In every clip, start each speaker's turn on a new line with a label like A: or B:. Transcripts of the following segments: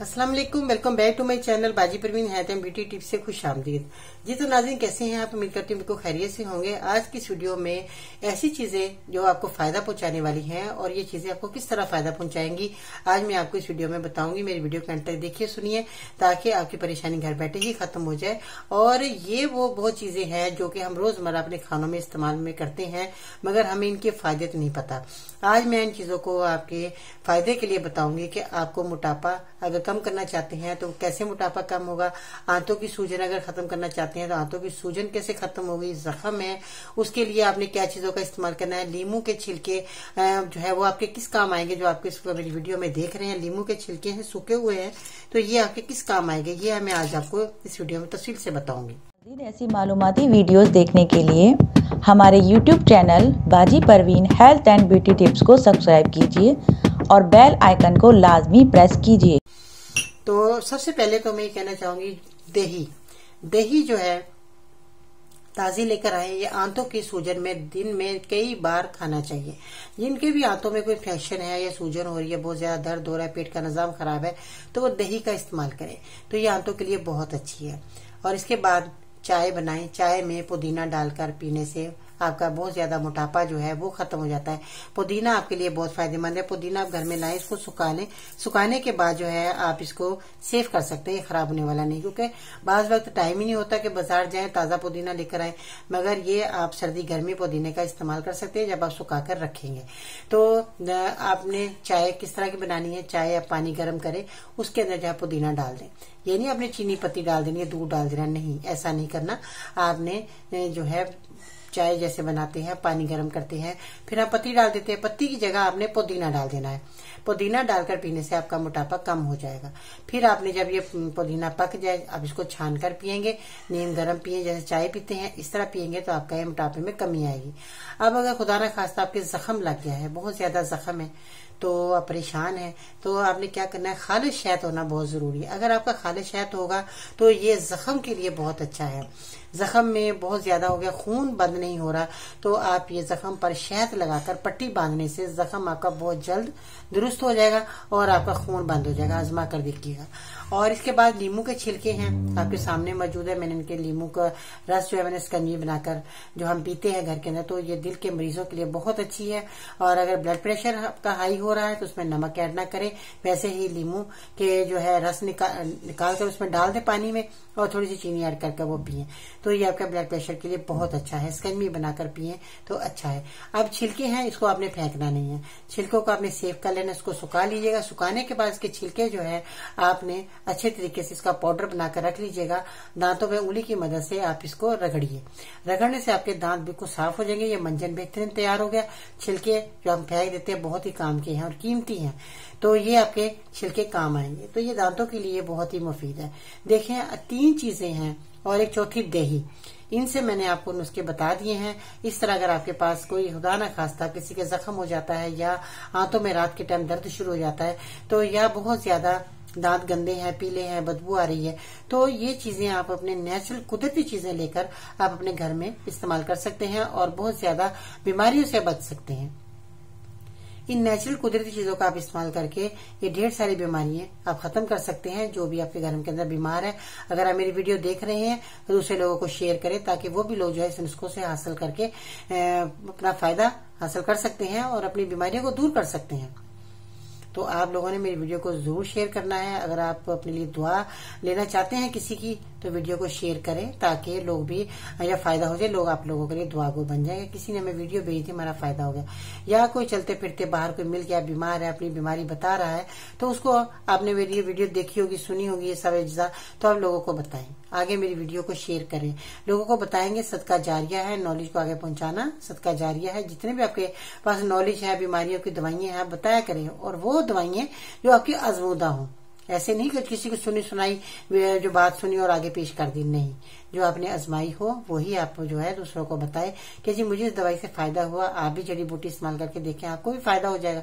A: अस्सलाम वालेकुम back to my channel Baji Parveen हैत एंड ब्यूटी टिप्स से खुश आमदीद। जी तो नाजिन कैसे हैं आप? उम्मीद करती हूँ बिल्कुल खैरियत से होंगे। आज की इस वीडियो में ऐसी चीज़ें जो आपको फ़ायदा पहुँचाने वाली हैं और ये चीज़ें आपको किस तरह फ़ायदा पहुंचाएँगी, आज मैं आपको इस वीडियो में बताऊँगी। मेरी वीडियो के अंत तक देखिए, सुनिए, ताकि आपकी परेशानी घर बैठे ही खत्म हो जाए। और ये वो बहुत चीज़ें हैं जो कि हम रोज़मर्रा अपने खानों में इस्तेमाल में करते हैं, मगर हमें इनके फ़ायदे तो नहीं पता। आज मैं इन चीज़ों को आपके फ़ायदे के लिए बताऊँगी कि आपको मोटापा, अगर कम करना चाहते हैं तो कैसे मोटापा कम होगा? आंतों की सूजन अगर खत्म करना चाहते हैं तो आंतों की सूजन कैसे खत्म होगी? जख्म है। उसके लिए आपने क्या चीज़ों का इस्तेमाल करना है? लीमू के छिलके जो है वो आपके किस काम आएँगे? जो आपके मेरी वीडियो में देख रहे हैं, लीमू के छिलके हैं, सूखे हुए हैं तो ये आपके किस काम आएँगे? ये मैं आज आपको इस वीडियो में तस्वीर से बताऊँगी।
B: ऐसी मालूमती वीडियोस देखने के लिए हमारे YouTube channel Baji Parveen health and beauty tips को सब्सक्राइब कीजिए और बेल आइकन को लाजमी प्रेस कीजिए।
A: तो सबसे पहले तो मैं ये कहना चाहूँगी, दही। दही जो है, ताजी लेकर आए, ये आंतों की सूजन में, दिन में कई बार खाना चाहिए। जिनके भी आंतों में कोई इन्फेक्शन है या सूजन हो रही है, बहुत ज़्यादा दर्द हो रहा है, पेट का निज़ाम खराब है तो वो दही का इस्तेमाल करें। तो ये आंतों के लिए बहुत अच्छी है। और इसके बाद चाय बनाएँ। चाय में पुदीना डालकर पीने से आपका बहुत ज़्यादा मोटापा जो है वो खत्म हो जाता है। पुदीना आपके लिए बहुत फ़ायदेमंद है। पुदीना आप घर में लाएँ, इसको सुखा लें सुखाने के बाद जो है आप इसको सेव कर सकते हैं खराब होने वाला नहीं, क्योंकि बाज वक्त टाइम ही नहीं होता कि बाज़ार जाए, ताज़ा पुदीना लेकर आए। मगर ये आप सर्दी गर्मी पुदीने का इस्तेमाल कर सकते हैं जब आप सुखा कर रखेंगे। तो आपने चाय किस तरह की बनानी है? चाय आप पानी गर्म करें, उसके अंदर जो है पुदीना डाल दें। ये नहीं आपने चीनी पत्ती डाल देनी है, दूध डाल देना, नहीं, ऐसा नहीं करना। आपने जो है चाय जैसे बनाते हैं, पानी गर्म करते हैं, फिर आप पत्ती डाल देते हैं। पत्ती की जगह आपने पुदीना डाल देना है। पुदीना डालकर पीने से आपका मोटापा कम हो जाएगा। फिर आपने जब ये पुदीना पक जाए, आप इसको छान कर पियेंगे, नीम गर्म पिए जैसे चाय पीते हैं, इस तरह पियेंगे तो आपका ये मोटापे में कमी आएगी। अब अगर खुदा न खास्ता आपके जख्म लग गया है, बहुत ज़्यादा जख्म है तो आप परेशान है तो आपने क्या करना है? खालिश शहद होना बहुत ज़रूरी है। अगर आपका खालिश शहद होगा तो ये जख्म के लिए बहुत अच्छा है। जख्म में बहुत ज़्यादा हो गया, खून बंद नहीं हो रहा तो आप ये जख्म पर शहद लगाकर पट्टी बांधने से जख्म आपका बहुत जल्द दुरुस्त हो जाएगा और आपका खून बंद हो जाएगा, आजमा कर देखिएगा। और इसके बाद लीमू के छिलके हैं, आपके सामने मौजूद है, मैंने इनके लीमू का रस जो है मैंने स्कंजी बनाकर जो हम पीते हैं घर के अंदर तो ये दिल के मरीजों के लिए बहुत अच्छी है। और अगर ब्लड प्रेशर आपका हाई हो रहा है तो उसमें नमक ऐड ना करें, वैसे ही लीमू के जो है रस निकाल निकाल कर उसमें डाल दे पानी में और थोड़ी सी चीनी ऐड करके वो पिए। तो ये आपका ब्लड प्रेशर के लिए बहुत अच्छा है। स्कंजी बनाकर पिए तो अच्छा है। अब छिलके हैं, इसको आपने फेंकना नहीं है। छिलकों को आपने सेव कर लेना, इसको सुखा लीजिएगा। सुखाने के बाद इसके छिलके जो है, आपने अच्छे तरीके से इसका पाउडर बनाकर रख लीजिएगा। दांतों में उंगली की मदद से आप इसको रगड़िए। रगड़ने से आपके दांत बिल्कुल साफ़ हो जाएँगे। ये मंजन बेहतरीन तैयार हो गया। छिलके जो हम फेंक देते हैं, बहुत ही काम के हैं और कीमती हैं। तो ये आपके छिलके काम आएँगे। तो ये दांतों के लिए बहुत ही मुफीद है। देखें, तीन चीज़ें हैं और एक चौथी दही। इनसे मैंने आपको नुस्खे बता दिए हैं। इस तरह अगर आपके पास कोई खुदा न खास्ता, किसी के जख्म हो जाता है या आंतों में रात के टाइम दर्द शुरू हो जाता है तो या बहुत ज़्यादा दांत गंदे हैं, पीले हैं, बदबू आ रही है तो ये चीज़ें आप अपने नेचुरल कुदरती चीज़ें लेकर आप अपने घर में इस्तेमाल कर सकते हैं और बहुत ज़्यादा बीमारियों से बच सकते हैं। इन नेचुरल कुदरती चीज़ों का आप इस्तेमाल करके ये ढेर सारी बीमारियाँ आप खत्म कर सकते हैं, जो भी आपके घर के अंदर बीमार है। अगर आप मेरी वीडियो देख रहे हैं तो दूसरे लोगों को शेयर करें, ताकि वो भी लोग जो है नुस्खों से हासिल करके अपना फ़ायदा हासिल कर सकते हैं और अपनी बीमारियों को दूर कर सकते हैं। तो आप लोगों ने मेरी वीडियो को ज़रूर शेयर करना है। अगर आप अपने लिए दुआ लेना चाहते हैं किसी की तो वीडियो को शेयर करें ताकि लोग भी, या फ़ायदा हो जाए, लोग आप लोगों के लिए दुआ को बन जाए। किसी ने हमें वीडियो भेजी थी, हमारा फ़ायदा हो गया। या कोई चलते फिरते बाहर कोई मिल गया, बीमार है, अपनी बीमारी बता रहा है तो उसको आपने मेरी वीडियो देखी होगी, सुनी होगी, ये सब अज्जा तो आप लोगों को बताएँ। आगे मेरी वीडियो को शेयर करें। लोगों को बताएँगे, सदका जारिया है, नॉलेज को आगे पहुंचाना सदका जारिया है। जितने भी आपके पास नॉलेज है, बीमारियों की दवाइयाँ हैं बताया करें। और वो दवाइयाँ जो आपकी आजमूदा हों। ऐसे नहीं कि किसी को सुनी सुनाई जो बात सुनी और आगे पेश कर दी, नहीं। जो आपने आजमाई हो, वही आप जो है दूसरों को बताए कि जी मुझे इस दवाई से फ़ायदा हुआ, आप भी जड़ी बूटी इस्तेमाल करके देखें, आपको भी फ़ायदा हो जाएगा।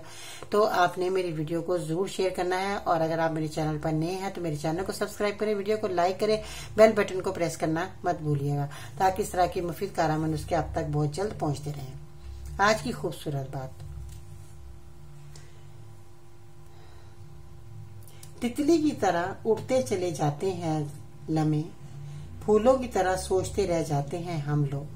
A: तो आपने मेरी वीडियो को ज़रूर शेयर करना है और अगर आप मेरे चैनल पर नए हैं तो मेरे चैनल को सब्सक्राइब करें, वीडियो को लाइक करें, बेल बटन को प्रेस करना मत भूलिएगा, ताकि इस तरह की मुफीद कारामन उसके आप तक बहुत जल्द पहुँचते रहे। आज की खूबसूरत बात। तितली की तरह उड़ते चले जाते हैं लमे, फूलों की तरह सोचते रह जाते हैं हम लोग।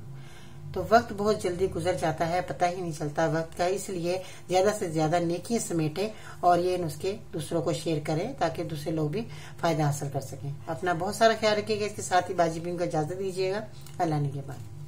A: तो वक्त बहुत जल्दी गुजर जाता है, पता ही नहीं चलता वक्त का, इसलिए ज़्यादा से ज़्यादा नेकी समेटे और ये नुस्खे दूसरों को शेयर करें ताकि दूसरे लोग भी फ़ायदा हासिल कर सकें। अपना बहुत सारा ख्याल रखिएगा, इसके साथ ही बाजी भी को इजाज़त दीजिएगा। अल्लाह ने के बाद